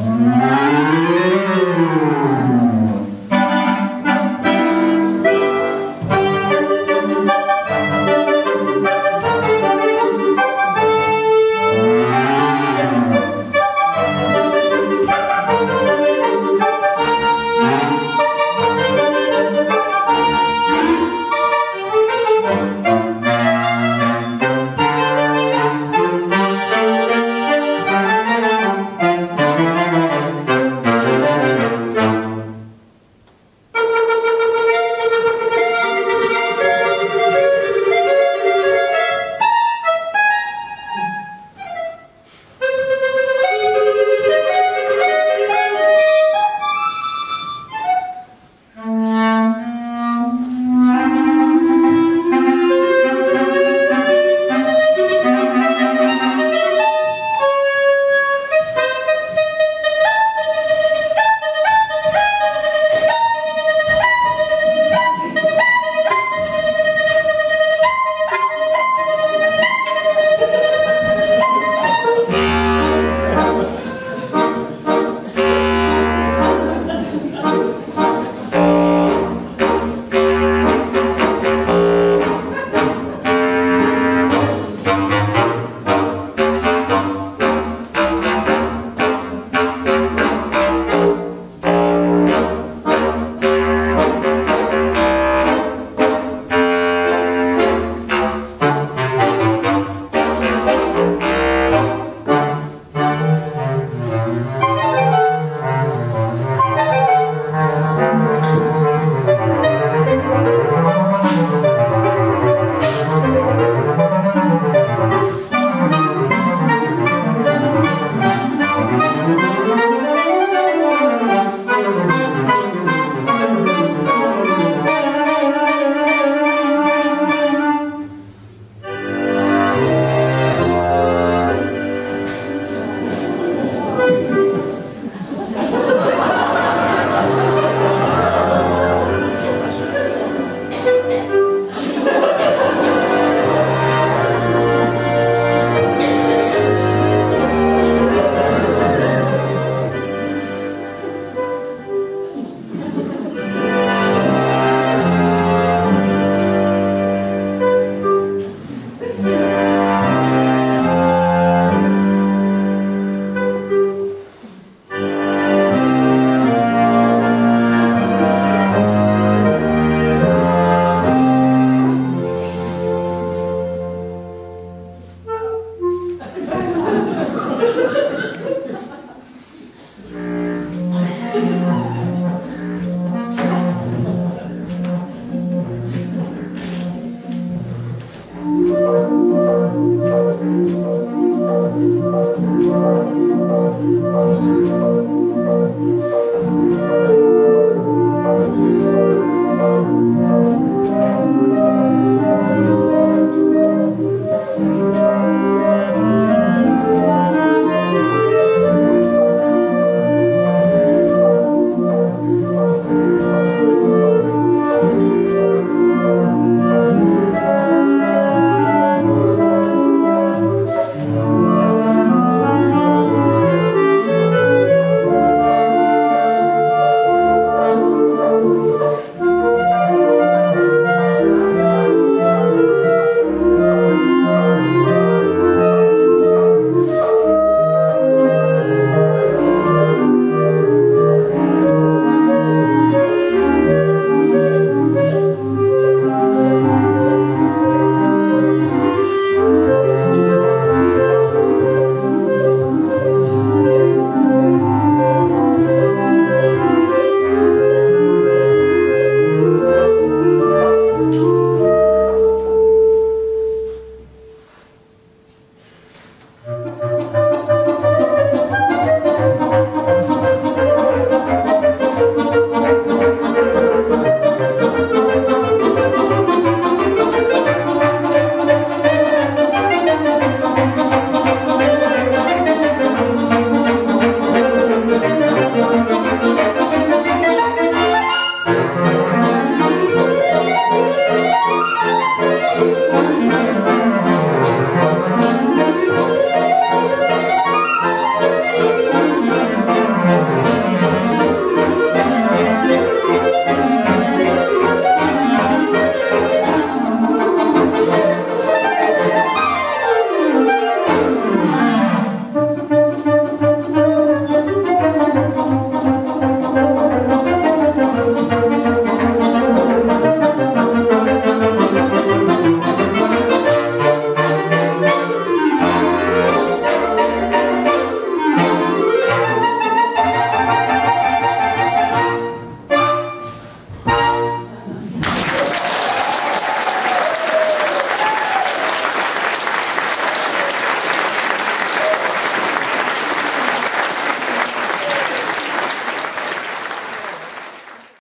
Mm-hmm. Música